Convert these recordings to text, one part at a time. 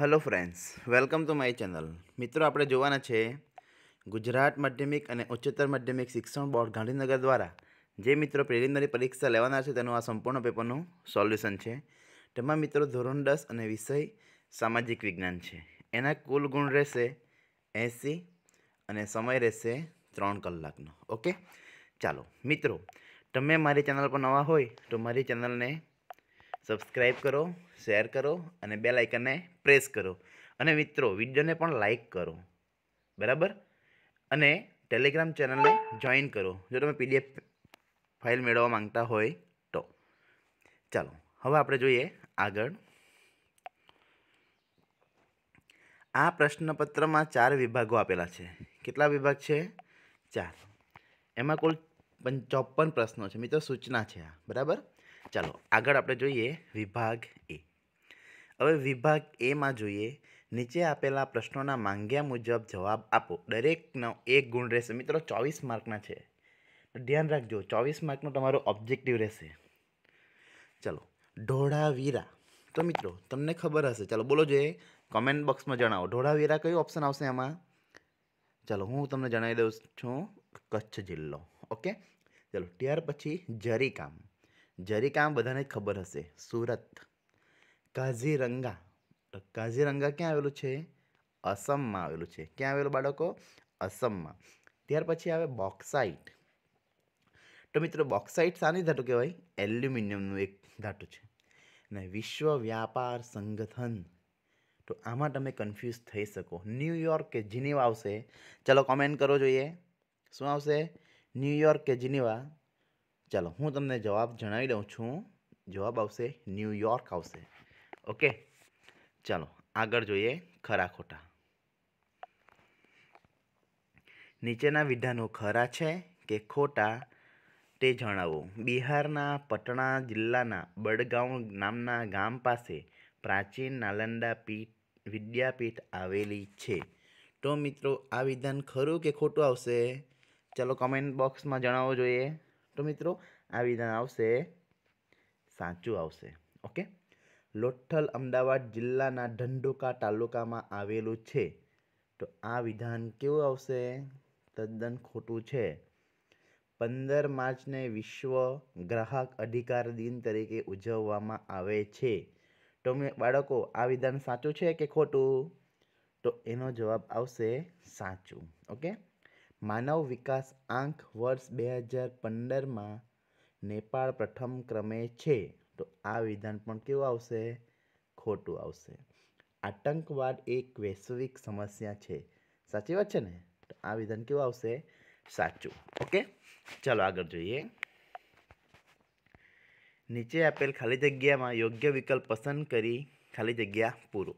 Hello friends welcome to my channel મિત્રો, આપણે જોવાના છે ગુજરાત માધ્યમિક અને ઉચ્ચતર માધ્યમિક શિક્ષણ બોર્ડ ગાંધીનગર દ્વારા. જે મિત્રો પ્રિલિમિનરી પરીક્ષા લેવાના છે, તેનું આ સંપૂર્ણ પેપરનું સોલ્યુશન છે. તેમાં મિત્રો ધોરણ દસ અને વિષય સામાજિક વિજ્ઞાન છે. એના કુલ ગુણ રહેશે એંસી અને સમય રહેશે ત્રણ કલાકનો. ઓકે? ચાલો, મિત્રો, તમે મારી ચેનલ પર નવા હોય તો મારી ચેનલને સબસ્ક્રાઈબ કરો, શેર કરો અને બે લાઇકનને પ્રેસ કરો. અને મિત્રો, વિડીયોને પણ લાઇક કરો. બરાબર? અને ટેલિગ્રામ ચેનલને જોઈન કરો. જો તમે પીડીએફ ફાઇલ મેળવવા માંગતા હોય તો. ચાલો, હવે આપણે જોઈએ આગળ. આ પ્રશ્નપત્રમાં ચાર વિભાગો આપેલા છે. કેટલા વિભાગ છે? ચાર. એમાં કુલ ચોપન પ્રશ્નો છે. મિત્રો, સૂચના છે આ. બરાબર? ચાલો, આગળ આપણે જોઈએ વિભાગ એ. હવે વિભાગ એમાં જોઈએ, નીચે આપેલા પ્રશ્નોના માંગ્યા મુજબ જવાબ આપો. દરેકનો એક ગુણ રહેશે. મિત્રો, ચોવીસ માર્કના છે. ધ્યાન રાખજો, ચોવીસ માર્કનો તમારો ઓબ્જેક્ટિવ રહેશે. ચાલો, ઢોળાવીરા. તો મિત્રો, તમને ખબર હશે. ચાલો, બોલો જોઈએ કોમેન્ટ બોક્સમાં જણાવો. ઢોળાવીરા કયું ઓપ્શન આવશે આમાં? ચાલો, હું તમને જણાવી દઉં છું. કચ્છ જિલ્લો. ઓકે? ચાલો, ત્યાર પછી જરીકામ. જરીકામ બધાને જ ખબર હશે. સુરત. કાઝીરંગા. તો કાઝીરંગા ક્યાં આવેલું છે? અસમમાં આવેલું છે. ક્યાં આવેલું બાળકો? અસમમાં. ત્યાર પછી આવે બોક્સાઇટ. તો મિત્રો, બોક્સાઇટ સાની ધાતુ કહેવાય? એલ્યુમિનિયમનું એક ધાતુ છે. ને વિશ્વ વ્યાપાર સંગઠન. તો આમાં તમે કન્ફ્યુઝ થઈ શકો. ન્યૂયોર્ક કે જીનીવા આવશે? ચાલો કોમેન્ટ કરો જોઈએ. શું આવશે? ન્યૂયોર્ક કે જીનીવા? ચાલો, હું તમને જવાબ જણાવી દઉં છું. જવાબ આવશે ન્યૂયોર્ક આવશે. ઓકે? ચાલો, આગળ જોઈએ, ખરા ખોટા. નીચેના વિધાનો ખરા છે કે ખોટા તે જણાવો. બિહારના પટણા જિલ્લાના બડગાંવ નામના ગામ પાસે પ્રાચીન નાલંદા પીઠ, વિદ્યાપીઠ આવેલી છે. તો મિત્રો, આ વિધાન ખરું કે ખોટું આવશે? ચાલો કમેન્ટ બોક્સમાં જણાવવો જોઈએ. તો મિત્રો, આ વિધાન આવશે. સાચું આવશે. ઓકે લોથલ અમદાવાદ જિલ્લાના ઢંઢોકા તાલુકામાં આવેલું છે. તો આ વિધાન કેવું આવશે? તદ્દન ખોટું છે. પંદર માર્ચને વિશ્વ ગ્રાહક અધિકાર દિન તરીકે ઉજવવામાં આવે છે. તો બાળકો, આ વિધાન સાચું છે કે ખોટું? તો એનો જવાબ આવશે સાચું. ઓકે માનવ વિકાસ આંક વર્ષ બે હજાર પંદરમાં નેપાળ પ્રથમ ક્રમે છે. તો આ વિધાન પણ કેવું આવશે? ખોટું આવશે. આતંકવાદ એક વૈશ્વિક સમસ્યા છે. સાચી વાત છે ને? તો આ વિધાન કેવું આવશે? સાચું. ઓકે? ચાલો આગળ જોઈએ. નીચે આપેલ ખાલી જગ્યામાં યોગ્ય વિકલ્પ પસંદ કરી ખાલી જગ્યા પૂરો.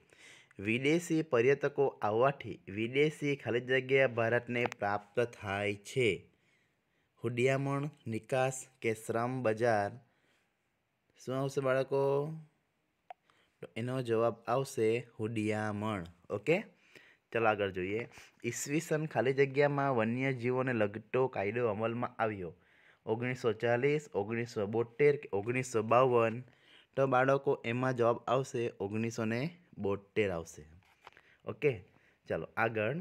વિદેશી પર્યટકો આવવાથી વિદેશી ખાલી જગ્યા ભારતને પ્રાપ્ત થાય છે. હુડિયામણ, નિકાસ કે શ્રમ બજાર? શું આવશે બાળકો? એનો જવાબ આવશે હુડિયામણ. ઓકે? ચાલો આગળ જોઈએ. ઈસવીસન ખાલી જગ્યામાં વન્યજીવોને લગતો કાયદો અમલમાં આવ્યો. ઓગણીસો ચાલીસ, ઓગણીસો બોતેર ઓગણીસો બાવન? તો બાળકો, એમાં જવાબ આવશે ઓગણીસો ને બોતેર આવશે. ઓકે, ચાલો આગળ.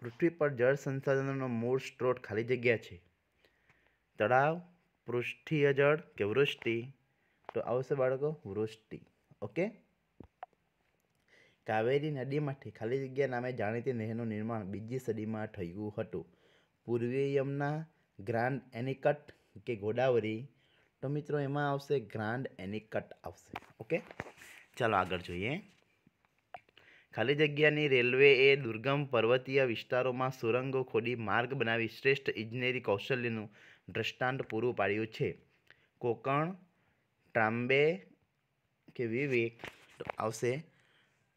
પૃથ્વી પર જળ સંસાધનોનો મૂળ સ્ત્રોત ખાલી જગ્યા છે. તળાવ, પૃષ્ઠીય જળ કે વૃષ્ટિ? તો આવશે બાળકો, વૃષ્ટિ. ઓકે? કાવેરી નદીમાંથી ખાલી જગ્યા નામે જાણીતી નહેરનું નિર્માણ બીજી સદીમાં થયું હતું. પૂર્વીય યમુના, ગ્રાન્ડ એનિકટ કે ગોદાવરી? તો મિત્રો, એમાં આવશે ગ્રાન્ડ એનિકટ આવશે. ઓકે? ચાલો આગળ જોઈએ. ખાલી જગ્યાની રેલવેએ દુર્ગમ પર્વતીય વિસ્તારોમાં સુરંગો ખોદી માર્ગ બનાવી શ્રેષ્ઠ ઇજનેરી કૌશલ્યનું દ્રષ્ટાંત પૂરું પાડ્યું છે. કોકણ, ટ્રામ્બે કે વિવેક? આવશે.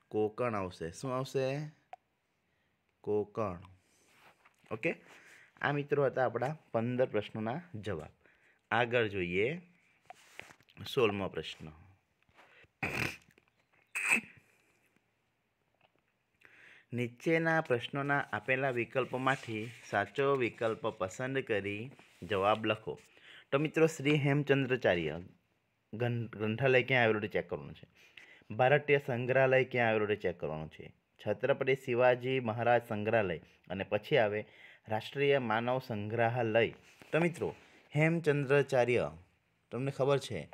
કોકણ આવશે. શું આવશે? કોકણ. ઓકે? આ મિત્રો હતા આપણા પંદર પ્રશ્નોના જવાબ. આગળ જોઈએ. સોળમો પ્રશ્ન. નીચેના પ્રશ્નોના આપેલા વિકલ્પોમાંથી સાચો વિકલ્પ પસંદ કરી જવાબ લખો. તો મિત્રો શ્રી હેમચંદ્રાચાર્ય ગ્રંથાલય ક્યાં આવેલું ચેક કરવાનું છે. ભારતીય સંગ્રહાલય ક્યાં આવેલું ચેક કરવાનું છે. છત્રપતિ શિવાજી મહારાજ સંગ્રહાલય અને પછી આવે રાષ્ટ્રીય માનવ સંગ્રહાલય. તો મિત્રો, હેમચંદ્રાચાર્ય, તમને ખબર છે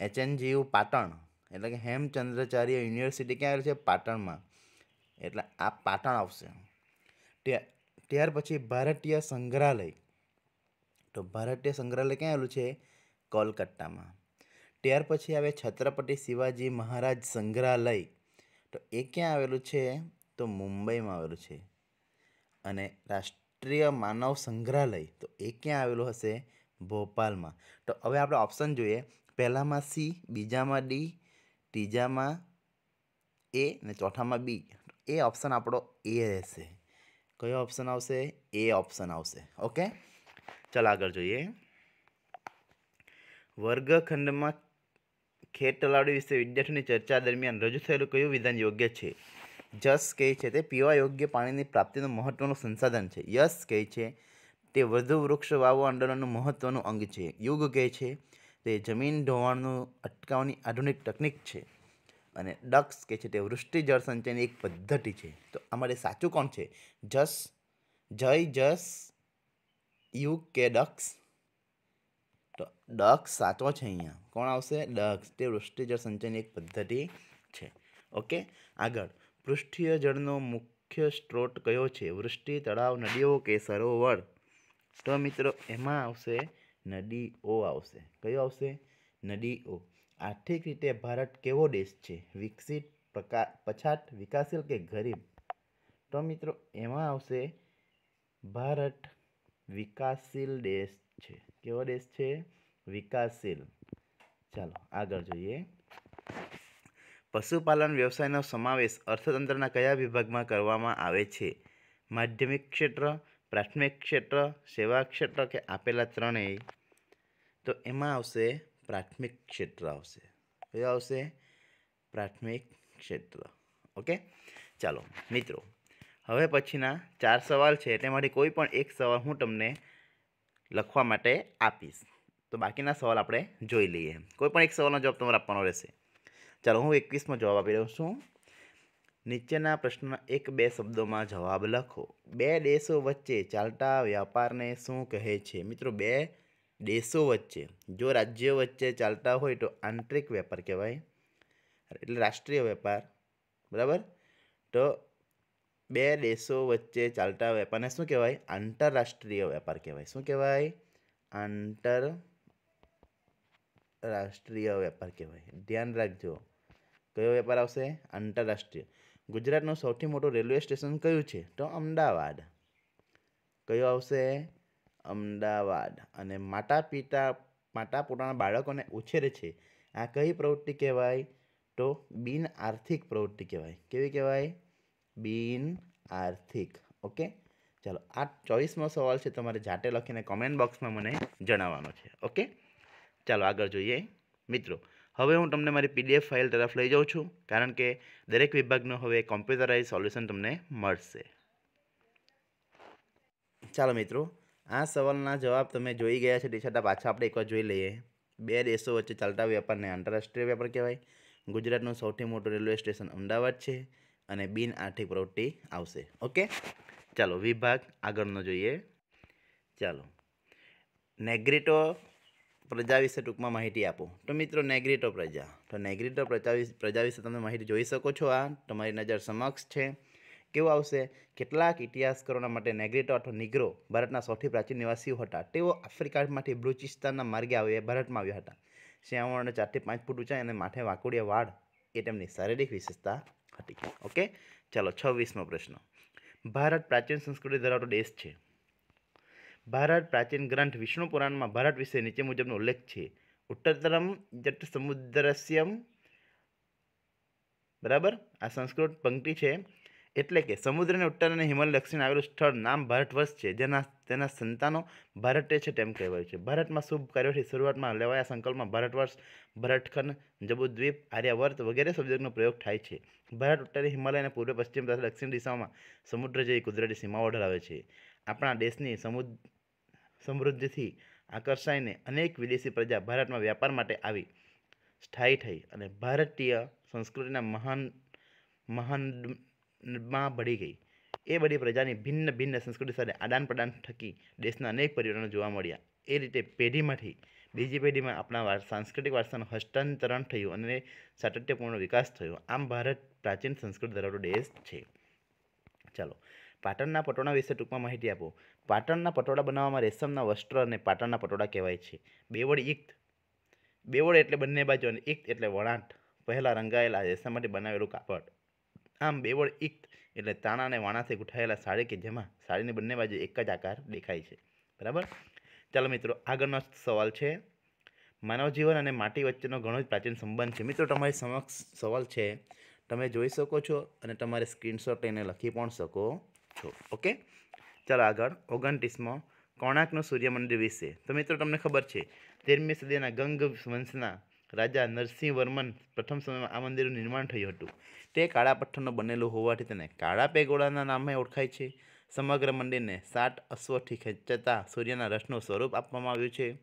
એચએનજીયુ પાટણ, એટલે કે હેમચંદ્રાચાર્ય યુનિવર્સિટી ક્યાં આવેલી છે? પાટણમાં. એટલે આ પાટણ આવશે. ત્યાર પછી ભારતીય સંગ્રહાલય. તો ભારતીય સંગ્રહાલય ક્યાં આવેલું છે? કોલકાતામાં. ત્યાર પછી આવે છત્રપતિ શિવાજી મહારાજ સંગ્રહાલય. તો એ ક્યાં આવેલું છે? તો મુંબઈમાં આવેલું છે. અને રાષ્ટ્રીય માનવ સંગ્રહાલય, તો એ ક્યાં આવેલું હશે? ભોપાલમાં. તો હવે આપણે ઓપ્શન જોઈએ. પહેલાંમાં સી, બીજામાં ડી, ત્રીજામાં એ ને ચોથામાં બી. એ ઓપ્શન આપણો એ રહેશે. કયો ઓપ્શન આવશે? એ ઓપ્શન આવશે. ઓકે ચાલો આગળ જોઈએ. વર્ગખંડમાં ખેત તલાવડી વિશે વિદ્યાર્થીઓની ચર્ચા દરમિયાન રજૂ થયેલું કયું વિધાન યોગ્ય છે? જસ કહે છે તે પીવા યોગ્ય પાણીની પ્રાપ્તિનું મહત્વનું સંસાધન છે. યસ કહે છે તે વધુ વૃક્ષ વાવો આંદોલનનું મહત્વનું અંગ છે. યુગ કહે છે તે જમીન ધોવાણનું અટકાવવાની આધુનિક તકનીક છે. અને ડક્સ કે છે તે વૃષ્ટિ, જળ સંચયની એક પદ્ધતિ છે. તો આ માટે સાચું કોણ છે? જસ, જય, જસ, યુ, કે, ડક્સ? તો ડક્સ સાચો છે અહીંયા. કોણ આવશે? ડક્સ. તે વૃષ્ટિ, જળ સંચયની એક પદ્ધતિ છે. ઓકે? આગળ. પૃષ્ઠીય જળનો મુખ્ય સ્ત્રોત કયો છે? વૃષ્ટિ, તળાવ, નદીઓ કે સરોવર તો મિત્રો, એમાં આવશે નદીઓ આવશે. કયો આવશે? નદીઓ. આર્થિક રીતે ભારત કેવો દેશ છે? વિકસિત પ્રકા પછાત, વિકાસશીલ કે ગરીબ? તો મિત્રો, એમાં આવશે ભારત વિકાસશીલ દેશ છે. કેવો દેશ છે? વિકાસશીલ. ચાલો, આગળ જોઈએ. પશુપાલન વ્યવસાયનો સમાવેશ અર્થતંત્રના કયા વિભાગમાં કરવામાં આવે છે? માધ્યમિક ક્ષેત્ર, પ્રાથમિક ક્ષેત્ર, સેવા ક્ષેત્ર કે આપેલા ત્રણેય? તો એમાં આવશે પ્રાથમિક ક્ષેત્ર આવશે. કયો આવશે? પ્રાથમિક ક્ષેત્ર. ઓકે? ચાલો, મિત્રો, હવે પછીના ચાર સવાલ છે તેમાંથી કોઈ પણ એક સવાલ હું તમને લખવા માટે આપીશ. તો બાકીના સવાલ આપણે જોઈ લઈએ. કોઈ પણ એક સવાલનો જવાબ તમારે આપવાનો રહેશે. ચાલો, હું એકવીસમો જવાબ આપી રહ્યો છું. નીચેના પ્રશ્નના એક બે શબ્દોમાં જવાબ લખો. બે દેશો વચ્ચે ચાલતા વ્યાપારને શું કહે છે? મિત્રો, બે દેશો વચ્ચે, જો રાજ્યો વચ્ચે ચાલતા હોય તો આંતરિક વેપાર કહેવાય. એટલે રાષ્ટ્રીય વેપાર, બરાબર? તો બે દેશો વચ્ચે ચાલતા વેપારને શું કહેવાય? આંતરરાષ્ટ્રીય વેપાર કહેવાય. શું કહેવાય? આંતર રાષ્ટ્રીય વેપાર કહેવાય. ધ્યાન રાખજો. કયો વેપાર આવશે? આંતરરાષ્ટ્રીય. ગુજરાતનું સૌથી મોટું રેલવે સ્ટેશન કયું છે? તો અમદાવાદ. કયો આવશે? અમદાવાદ અને માતા પિતા, માતા પોતાના બાળકોને ઉછેરે છે. આ કઈ પ્રવૃત્તિ કહેવાય? તો બિન આર્થિક પ્રવૃત્તિ કહેવાય. કેવી કહેવાય? બિન આર્થિક. ઓકે? ચાલો, આ ચોવીસમો સવાલ છે તમારે જાતે લખીને કોમેન્ટ બોક્સમાં મને જણાવવાનો છે. ઓકે? ચાલો, આગળ જોઈએ. મિત્રો, હવે હું તમને મારી પીડીએફ ફાઇલ તરફ લઈ જાઉં છું, કારણ કે દરેક વિભાગનો હવે કોમ્પ્યુટરાઇઝ સોલ્યુશન તમને મળશે. ચાલો, મિત્રો આ સવાલના જવાબ તમે જોઈ ગયા છે તે છતાં પાછા આપણે એકવાર જોઈ લઈએ. બે દેશો વચ્ચે ચાલતા વેપારને આંતરરાષ્ટ્રીય વેપાર કહેવાય. ગુજરાતનું સૌથી મોટું રેલવે સ્ટેશન અમદાવાદ છે અને બિન આર્થિક પ્રવૃત્તિ આવશે. ઓકે? ચાલો, વિભાગ આગળનો જોઈએ. ચાલો. નેગ્રીટો પ્રજા વિશે ટૂંકમાં માહિતી આપો. તો મિત્રો, નેગ્રીટો પ્રજા. તો નેગ્રીટો પ્રજા વિશે પ્રજા વિશે તમે માહિતી જોઈ શકો છો આ. તમારી નજર સમક્ષ છે. કેવું આવશે? કેટલાક ઇતિહાસકારોના માટે નેગ્રેટો અથવા નિગ્રો ભારતના સૌથી પ્રાચીન નિવાસીઓ હતા. તેઓ આફ્રિકામાંથી બલુચિસ્તાનના માર્ગે આવ્યા, ભારતમાં આવ્યા હતા. શ્યામવર્ણ ચારથી પાંચ ફૂટ ઊંચાઈ અને માથે વાંકુડિયા વાળ એ તેમની શારીરિક વિશેષતા હતી. ઓકે? ચાલો, છવ્વીસમો પ્રશ્ન. ભારત પ્રાચીન સંસ્કૃતિ ધરાવતો દેશ છે. ભારત પ્રાચીન ગ્રંથ વિષ્ણુ પુરાણમાં ભારત વિશે નીચે મુજબનો ઉલ્લેખ છે. ઉત્તરતરમ જટ સમુદ્રસ્યમ. બરાબર? આ સંસ્કૃત પંક્તિ છે. એટલે કે સમુદ્રને ઉત્તર અને હિમાલય દક્ષિણ આવેલું સ્થળ નામ ભારતવર્ષ છે. જેના, તેના સંતાનો ભારતે છે તેમ કહેવાય છે. ભારતમાં શુભ કાર્યોથી શરૂઆતમાં લેવાયા સંકલ્પમાં ભારતવર્ષ, ભરતખંડ, જબુદ્વીપ, આર્યાવર્ત વગેરે શબ્દનો પ્રયોગ થાય છે. ભારત ઉત્તરી હિમાલય અને પૂર્વ પશ્ચિમ તથા દક્ષિણ દિશામાં સમુદ્ર જેવી કુદરતી સીમાઓ ધરાવે છે. આપણા દેશની સમુદ્ર, સમૃદ્ધિથી આકર્ષાઈને અનેક વિદેશી પ્રજા ભારતમાં વ્યાપાર માટે આવી સ્થાયી થઈ અને ભારતીય સંસ્કૃતિના મહાન મહાન મહાનમાં ભળી ગઈ. એ બધી પ્રજાની ભિન્ન ભિન્ન સંસ્કૃતિ સાથે આદાન પ્રદાન થકી દેશના અનેક પરિવર્તનો જોવા મળ્યા. એ રીતે પેઢીમાંથી બીજી પેઢીમાં આપણા વાર સાંસ્કૃતિક વારસાનું હસ્તાંતરણ થયું અને સાતત્યપૂર્ણ વિકાસ થયો. આમ ભારત પ્રાચીન સંસ્કૃતિ ધરાવતો દેશ છે. ચાલો, પાટણના પટોળા વિશે ટૂંકમાં માહિતી આપો. પાટણના પટોળા બનાવવામાં રેશમના વસ્ત્ર અને પાટણના પટોળા કહેવાય છે. બેવડ ઇક્ત બેવડ એટલે બંને બાજુ અને ઇક્ત એટલે વણાટ પહેલાં રંગાયેલા રેશમમાંથી બનાવેલું કાપડ. આમ બેવળ ઇક્ત એટલે તાણા અને વાણાથી ગૂંથાયેલા સાડી કે જેમાં સાડીની બંને બાજુ એક જ આકાર દેખાય છે. બરાબર? ચાલો મિત્રો, આગળનો સવાલ છે. માનવ જીવન અને માટી વચ્ચેનો ઘણો જ પ્રાચીન સંબંધ છે. મિત્રો, તમારી સમક્ષ સવાલ છે. તમે જોઈ શકો છો અને તમારે સ્ક્રીનશોટ લઈને લખી પણ શકો છો. ઓકે? ચાલો આગળ, ઓગણત્રીસમાં, કોણાર્કનું સૂર્ય મંદિર વિશે. તો મિત્રો, તમને ખબર છે, તેરમી સદીના ગંગ વંશના રાજા નરસિંહ વર્મન પ્રથમ સમયમાં આ મંદિરનું નિર્માણ થયું હતું. તે કાળા પથ્થરનો બનેલું હોવાથી તેને કાળા પેગોડાના નામે ઓળખાય છે. સમગ્ર મંદિરને સાત અશ્વથી ખેંચતા સૂર્યના રથનું સ્વરૂપ આપવામાં આવ્યું છે.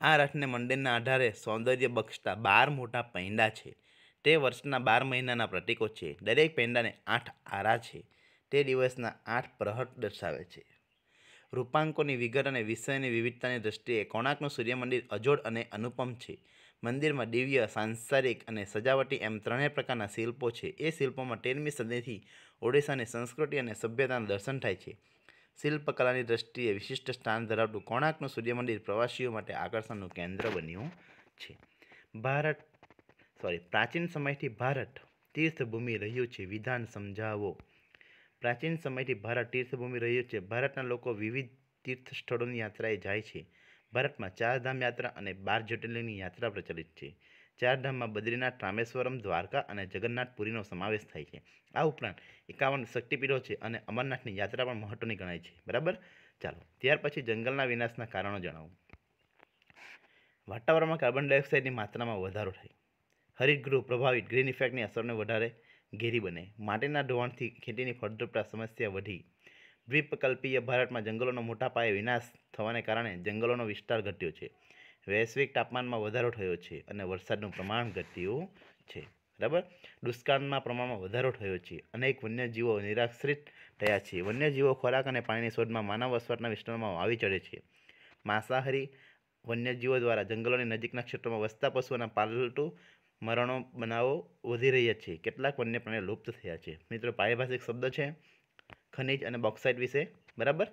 આ રથને મંદિરના આધારે સૌંદર્ય બક્ષતા બાર મોટા પૈંડા છે. તે વર્ષના બાર મહિનાના પ્રતીકો છે. દરેક પૈંડાને આઠ આરા છે. તે દિવસના આઠ પ્રહટ દર્શાવે છે. રૂપાંકોની વિગત અને વિષયની વિવિધતાની દૃષ્ટિએ કોણાર્કનું સૂર્ય મંદિર અજોડ અને અનુપમ છે. મંદિરમાં દિવ્ય, સાંસારિક અને સજાવટી એમ ત્રણેય પ્રકારના શિલ્પો છે. એ શિલ્પોમાં તેરમી સદીથી ઓડિશાની સંસ્કૃતિ અને સભ્યતાનું દર્શન થાય છે. શિલ્પકલાની દ્રષ્ટિએ વિશિષ્ટ સ્થાન ધરાવતું કોણાર્કનું સૂર્ય મંદિર પ્રવાસીઓ માટે આકર્ષણનું કેન્દ્ર બન્યું છે. ભારત સોરી પ્રાચીન સમયથી ભારત તીર્થભૂમિ રહ્યું છે. વિધાન સમજાવો. પ્રાચીન સમયથી ભારત તીર્થભૂમિ રહ્યું છે. ભારતના લોકો વિવિધ તીર્થ સ્થળોની યાત્રાએ જાય છે. ભારતમાં ચારધામ યાત્રા અને બાર જ્યોતિર્લિંગની યાત્રા પ્રચલિત છે. ચારધામમાં બદ્રીનાથ, રામેશ્વરમ, દ્વારકા અને જગન્નાથપુરીનો સમાવેશ થાય છે. આ ઉપરાંત એકાવન શક્તિપીઠો છે અને અમરનાથની યાત્રા પણ મહત્વની ગણાય છે. બરાબર? ચાલો, ત્યાર પછી જંગલના વિનાશના કારણો જણાવો. વાતાવરણમાં કાર્બન ડાયોક્સાઇડની માત્રામાં વધારો થાય. હરિતગૃહ પ્રભાવિત ગ્રીન ઇફેક્ટની અસરને વધારે ઘેરી બને. માટીના ધોવાણથી ખેતીની ફળદ્રુપતા સમસ્યા વધી. દ્વીપકલ્પીય ભારતમાં જંગલોનો મોટા પાયે વિનાશ થવાને કારણે જંગલોનો વિસ્તાર ઘટ્યો છે. વૈશ્વિક તાપમાનમાં વધારો થયો છે અને વરસાદનું પ્રમાણ ઘટ્યું છે. બરાબર? દુષ્કાળના પ્રમાણમાં વધારો થયો છે. અનેક વન્યજીવો નિરાશ્રિત થયા છે. વન્યજીવો ખોરાક અને પાણીની શોધમાં માનવ વસવાટના વિસ્તારમાં આવી ચડે છે. માંસાહારી વન્યજીવો દ્વારા જંગલોની નજીકના ક્ષેત્રોમાં વસતા પશુઓના પાલતુ મરણો બનાવો વધી રહ્યા છે. કેટલાક વન્ય પ્રાણીઓ લુપ્ત થયા છે. મિત્રો, પારિભાષિક શબ્દ છે ખનિજ અને બોક્સાઇટ વિશે, બરાબર?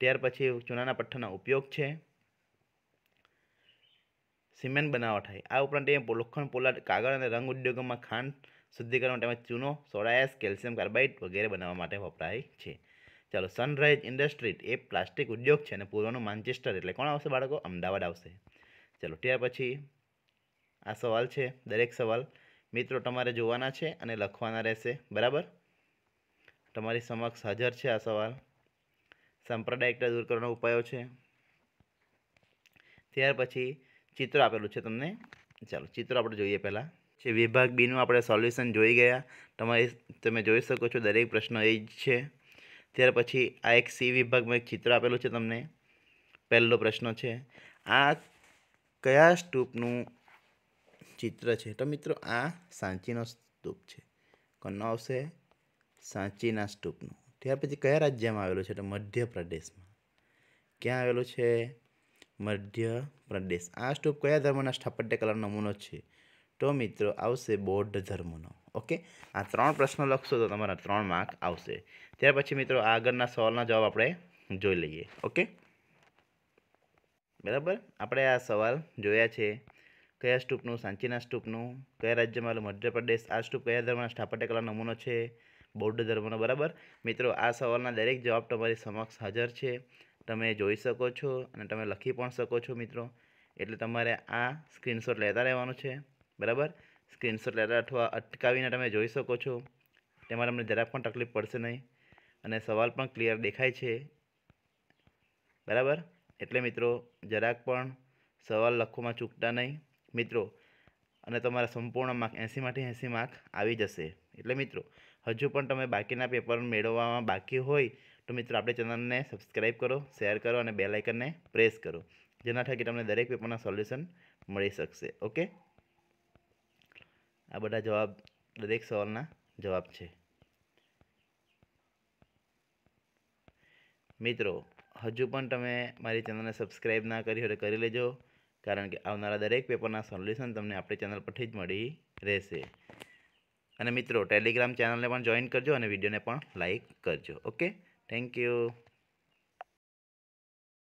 ત્યાર પછી ચૂનાના પથ્થરના ઉપયોગ છે. સિમેન્ટ બનાવવા થાય. આ ઉપરાંત એ લોખંડ, પોલાદ, કાગળ અને રંગ ઉદ્યોગોમાં ખાંડ શુદ્ધિકરણ તેમજ ચૂનો સોડાયસ કેલ્શિયમ કાર્બાઇડ વગેરે બનાવવા માટે વપરાય છે. ચાલો સનરાઇઝ ઇન્ડસ્ટ્રી એ પ્લાસ્ટિક ઉદ્યોગ છે અને પૂર્વનું માન્ચેસ્ટર એટલે કોણ આવશે બાળકો? અમદાવાદ આવશે. ચાલો, ત્યાર પછી આ સવાલ છે, દરેક સવાલ મિત્રો તમારે જોવાના છે અને લખવાના રહેશે, બરાબર? તમારી સમક્ષ હાજર છે આ સવાલ. સાંપ્રદાયિકતા દૂર કરવાના ઉપાયો છે. ત્યાર પછી ચિત્ર આપેલું છે તમને. ચાલો, ચિત્ર આપણે જોઈએ પહેલાં. જે વિભાગ બીનું આપણે સોલ્યુશન જોઈ ગયા. તમારી તમે જોઈ શકો છો દરેક પ્રશ્ન એ જ છે. ત્યાર પછી આ એક સી વિભાગમાં એક ચિત્ર આપેલું છે તમને. પહેલો પ્રશ્ન છે, આ કયા સ્તૂપનું ચિત્ર છે? તો મિત્રો, આ સાંચીનો સ્તૂપ છે. કોનો આવશે? સાંચીના સ્તૂપનું. ત્યાર પછી કયા રાજ્યમાં આવેલું છે? તો મધ્યપ્રદેશમાં. ક્યાં આવેલું છે? મધ્યપ્રદેશ. આ સ્તૂપ કયા ધર્મના સ્થાપત્ય કલાનો નમૂનો છે? તો મિત્રો, આવશે બૌદ્ધ ધર્મનો. ઓકે? આ ત્રણ પ્રશ્નો લખશો તો તમારા ત્રણ માર્ક આવશે. ત્યાર પછી મિત્રો, આગળના સવાલના જવાબ આપણે જોઈ લઈએ. ઓકે? બરાબર? આપણે આ સવાલ જોયા છે. કયા સ્તૂપનું? સાંચીના સ્તૂપનું. કયા રાજ્યમાં આવેલું મધ્યપ્રદેશ? આ સ્તૂપ કયા ધર્મના સ્થાપત્ય કલા નમૂનો છે? બૌદ્ધ ધર્મનો, બરાબર? મિત્રો, આ સવાલના દરેક જવાબ તમારી સમક્ષ હાજર છે. તમે જોઈ શકો છો અને તમે લખી પણ શકો છો, મિત્રો. એટલે તમારે આ સ્ક્રીનશોટ લેતા રહેવાનું છે, બરાબર? સ્ક્રીનશોટ લેતા અથવા અટકાવીને તમે જોઈ શકો છો. તેમાં તમને જરાક પણ તકલીફ પડશે નહીં. અને સવાલ પણ ક્લિયર દેખાય છે, બરાબર? એટલે મિત્રો, જરાક પણ સવાલ લખવામાં ચૂકતા નહીં. મિત્રો, અને તમારા સંપૂર્ણ માર્ક એંસીમાંથી એંસી માર્ક આવી જશે. એટલે મિત્રો હજુ પણ તમે બાકીના પેપર મેળવવામાં બાકી હોય, તો મિત્રો આપણે ચેનલને સબસ્ક્રાઈબ કરો શેર કરો અને બેલ આઇકનને પ્રેસ કરો. જેના થકી તમને દરેક પેપરના સોલ્યુશન મળી શકશે. ઓકે આ બધા જવાબ, દરેક સવાલના જવાબ છે. મિત્રો, હજુ પણ તમે મારી ચેનલને સબસ્ક્રાઈબ ના કરી હોય તો કરી લેજો, કારણ કે આવનારા દરેક પેપરના સોલ્યુશન તમને આપણી ચેનલ પરથી જ મળી રહેશે. અને મિત્રો ટેલિગ્રામ ચેનલને પણ જોઈન કરજો અને વિડીયોને પણ લાઈક કરજો. Okay thank you